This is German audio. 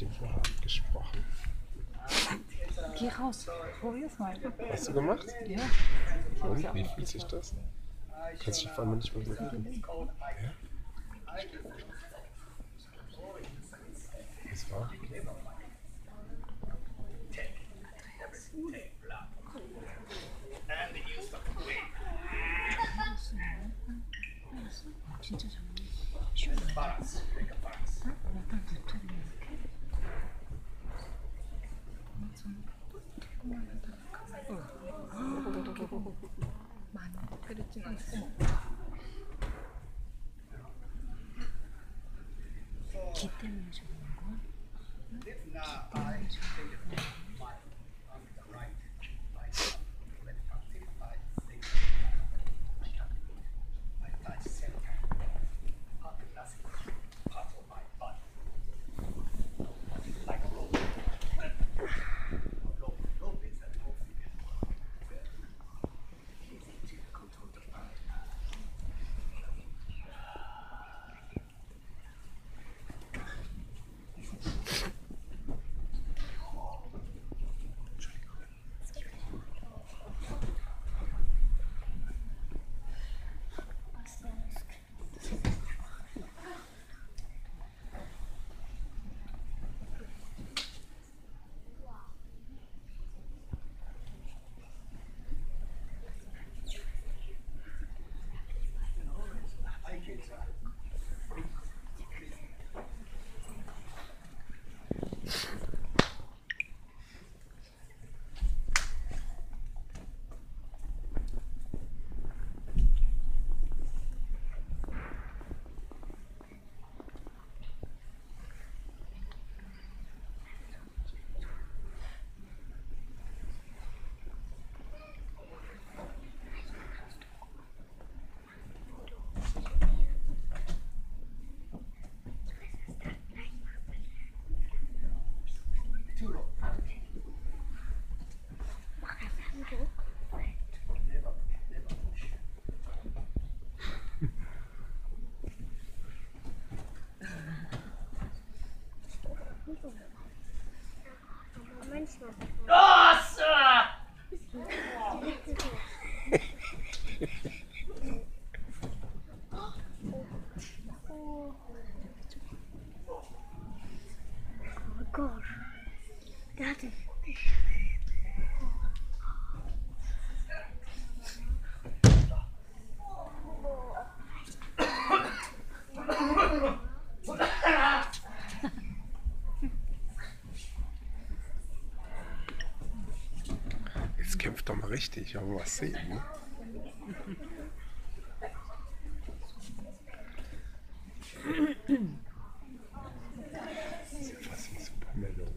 den vorher abgesprochen. Geh raus, probier's mal. Hast du gemacht? Ja. Und wie fühlt sich das? Kannst dich auf einmal nicht mehr so reden. Ja? 먹어. 많이 그랬진 않고 먹기 때문에 좋은 거? 기 때문에 좋은 거? konuşma. richtig, aber was sehen. Ne? Das ist ja fast wie Supermelon.